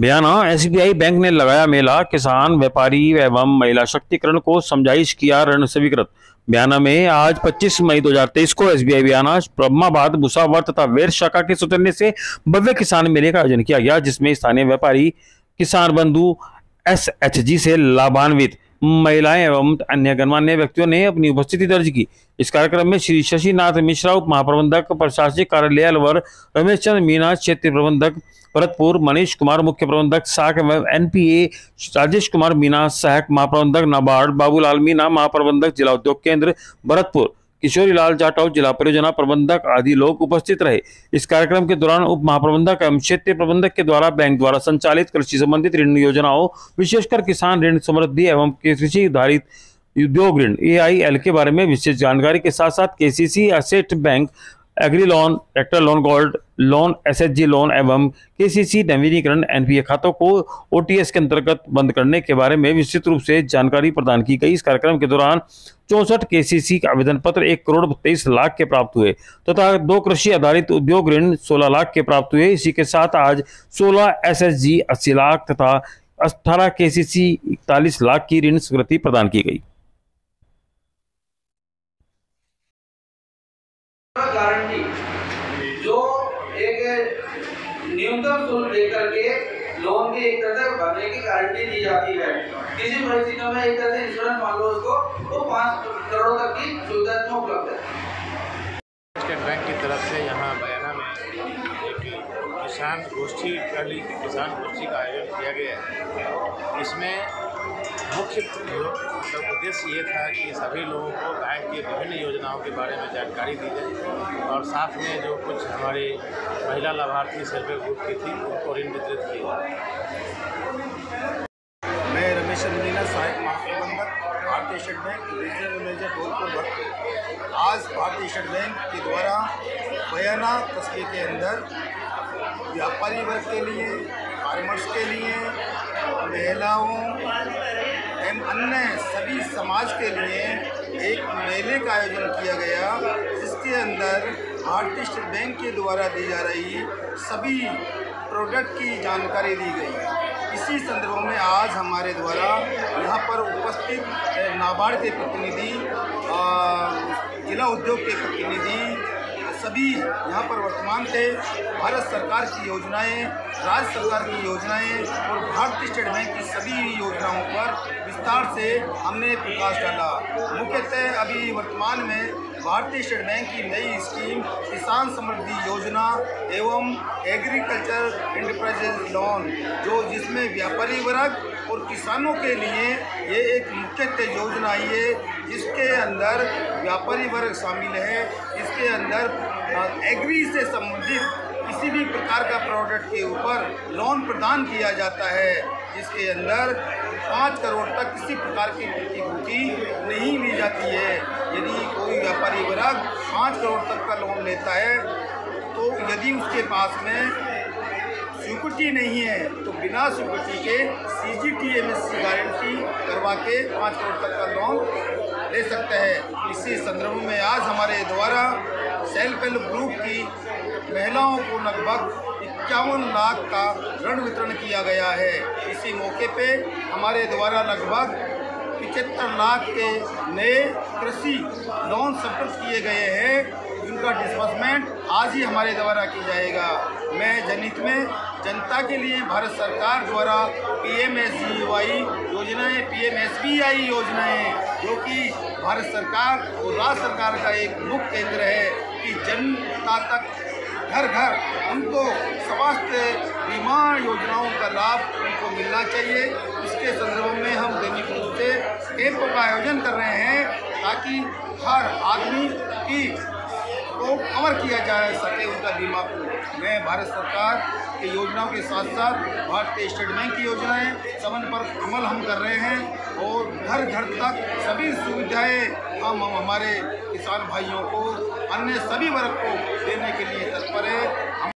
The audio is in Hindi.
बयाना एसबीआई बैंक ने लगाया मेला किसान, व्यापारी एवं महिला शक्तिकरण को समझाइश किया ऋण स्वीकृत। बयाना में आज 25 मई 2023 को एसबीआई बयाना ब्रह्माबाद भुसावर तथा वेर शाखा के सौजन्य से भव्य किसान मेले का आयोजन किया गया, जिसमें स्थानीय व्यापारी, किसान बंधु एसएचजी से लाभान्वित, महिलाएँ एवं अन्य गणमान्य व्यक्तियों ने अपनी उपस्थिति दर्ज की। इस कार्यक्रम में श्री शशिनाथ मिश्रा उप महाप्रबंधक प्रशासनिक कार्यालय अलवर, रमेश चंद्र मीना क्षेत्रीय प्रबंधक भरतपुर, मनीष कुमार मुख्य प्रबंधक, साख एनपीए, राजेश कुमार मीना, सहायक महाप्रबंधक, नाबार्ड, बाबूलाल मीना, महाप्रबंधक, जिला उद्योग केंद्र, भरतपुर किशोरी लाल जाटव, जिला परियोजना प्रबंधक आदि लोग उपस्थित रहे। इस कार्यक्रम के दौरान उप महाप्रबंधक एवं क्षेत्रीय प्रबंधक के द्वारा बैंक द्वारा संचालित कृषि संबंधित ऋण योजनाओं, विशेषकर किसान ऋण समृद्धि एवं कृषि आधारित उद्योग ऋण, एआईएल के बारे में विशेष जानकारी के साथ साथ KCC asset bank agri loan tractor loan gold loan SHG loan एवं केसीसी नवीनीकरण एनपीए खातों को ओटीएस के अंतर्गत बंद करने के बारे में विस्तृत रूप से जानकारी प्रदान की गई। इस कार्यक्रम के दौरान चौसठ केसीसी आवेदन पत्र एक करोड़ तेईस लाख के प्राप्त हुए तथा तो दो कृषि आधारित उद्योग ऋण सोलह लाख के प्राप्त हुए। इसी के साथ आज सोलह एसएचजी अस्सी लाख तथा अठारह केसीसी इकतालीस लाख की ऋण स्वीकृति प्रदान की गई गारंटी जो एक न्यूनतम शुल्क लेकर के लोन की एक तरह से भरने की गारंटी दी जाती है। किसी परिस्थितियों में एक तरह से इंश्योरेंस मान लो उसको तो पाँच करोड़ तक की सुविधा इसमें उपलब्ध है। स्टेट बैंक की तरफ़ से यहाँ बयाना में एक किसान गोष्ठी पहली किसान गोष्ठी का आयोजन किया गया है। इसमें मुख्य मतलब उद्देश्य ये था कि सभी लोगों को बैंक की विभिन्न योजनाओं के बारे में जानकारी दी जाए। और साथ में जो कुछ हमारी महिला लाभार्थी सेल्फ हेल्प ग्रुप की थी, उनको ऋण वितरित किए मैं रमेश मीना सहायक महाप्रबंधक भारतीय state bank regional manager Dholpur Bharatpur आज भारतीय स्टेट बैंक के द्वारा बयाना कस्बे के अंदर व्यापारी वर्ग के लिए, फार्मर्स के लिए, महिलाओं एवं अन्य सभी समाज के लिए एक मेले का आयोजन किया गया। जिसके अंदर भारतीय स्टेट बैंक के द्वारा दी जा रही सभी प्रोडक्ट की जानकारी दी गई इसी संदर्भ में आज हमारे द्वारा यहाँ पर उपस्थित नाबार्ड के प्रतिनिधि जिला उद्योग के प्रतिनिधि, सभी यहाँ पर वर्तमान थे। भारत सरकार की योजनाएँ, राज्य सरकार की योजनाएँ और भारतीय स्टेट बैंक की सभी योजनाओं पर विस्तार से हमने प्रकाश डाला। मुख्यतः अभी वर्तमान में भारतीय स्टेट बैंक की नई स्कीम, किसान समृद्धि योजना एवं एग्रीकल्चर इंटरप्राइजेज लोन, जो जिसमें व्यापारी वर्ग और किसानों के लिए ये एक मुख्यतः योजना आई है। जिसके अंदर व्यापारी वर्ग शामिल है। इसके अंदर एग्री से संबंधित किसी भी प्रकार का प्रोडक्ट के ऊपर लोन प्रदान किया जाता है, जिसके अंदर पाँच करोड़ तक किसी प्रकार की प्रतिभूति नहीं ली जाती है। यदि कोई व्यापारी वर्ग पाँच करोड़ तक का लोन लेता है तो यदि उसके पास में स्वीकृति नहीं है तो बिना स्वीकृति के C G T M S guarantee करवा के पाँच करोड़ तक का लोन ले सकते हैं। इसी संदर्भ में आज हमारे द्वारा सेल्फ हेल्प ग्रुप की महिलाओं को लगभग इक्यावन लाख का ऋण वितरण किया गया है। इसी मौके पे हमारे द्वारा लगभग पिचहत्तर लाख के नए कृषि लोन सब्मिट किए गए हैं। जिनका डिस्बर्समेंट आज ही हमारे द्वारा की जाएगा। मैं जनहित में जनता के लिए भारत सरकार द्वारा P M S G Y योजनाएँ P M S B I योजनाएँ, जो कि भारत सरकार और राज्य सरकार का एक मुख्य केंद्र है कि जनता तक घर घर उनको स्वास्थ्य बीमा योजनाओं का लाभ उनको मिलना चाहिए। इसके संदर्भ में हम दैनिक रूप से कैंपों का आयोजन कर रहे हैं ताकि हर आदमी की को कवर किया जा सके उनका बीमा। को मैं भारत सरकार की योजनाओं के साथ साथ भारतीय स्टेट बैंक की योजनाएँ समय पर अमल हम कर रहे हैं और घर घर तक सभी सुविधाएँ हम हमारे किसान भाइयों को अन्य सभी वर्ग को देने के लिए तत्पर है।